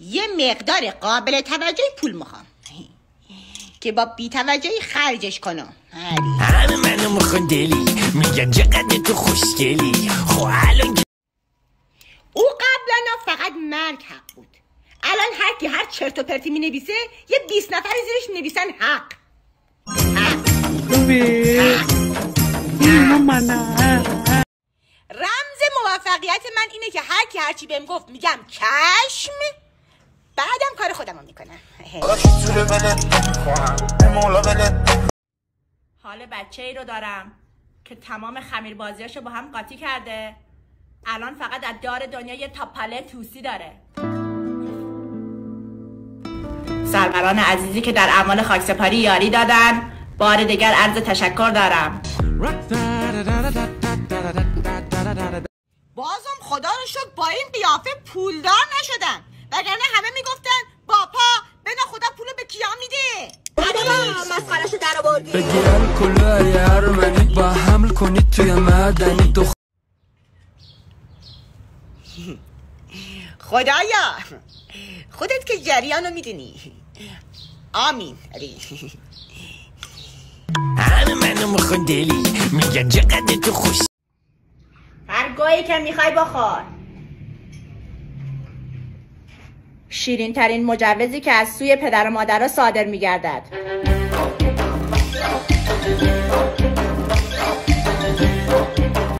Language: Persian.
یه مقدار قابل توجهی پول می‌خوام که با بیتوجهی خرجش کنم. همه منو می‌خوان دلی. میگن چقدر تو خوشگلی. خب الان او قبلا فقط مرگ حق بود. الان هر کی هر چرت و پرتی می‌نویسه یه 20 نفری زیرش نویسن حق. رمز موفقیت من اینه که هر کی هرچی بهم گفت میگم چشم. بعدم کار خودم رو می‌کنم حال بچه ای رو دارم که تمام خمیر بازیاشو با هم قاطی کرده. الان فقط از دار دنیا یه تاپاله توسی داره. سروران عزیزی که در اعمال خاکسپاری یاری دادن بار دیگر عرض تشکر دارم. بازم خدا رو شکر با این قیافه پولدار نشدم. وگرنه همه می‌گفتن باپا بنا خدا پولو به کیا میده؟ مسخرشو در آوردی. بگی الکل ارمنی با حمل کنید توی مدنی دو خدایا خودت که جریان رو می‌دونی. آمین. علی همه منو می‌خوان دلی میگن چقدر تو خوش هر گویی که می‌خوای بخور. شیرین ترین مجوزی که از سوی پدر و مادر صادر میگردد.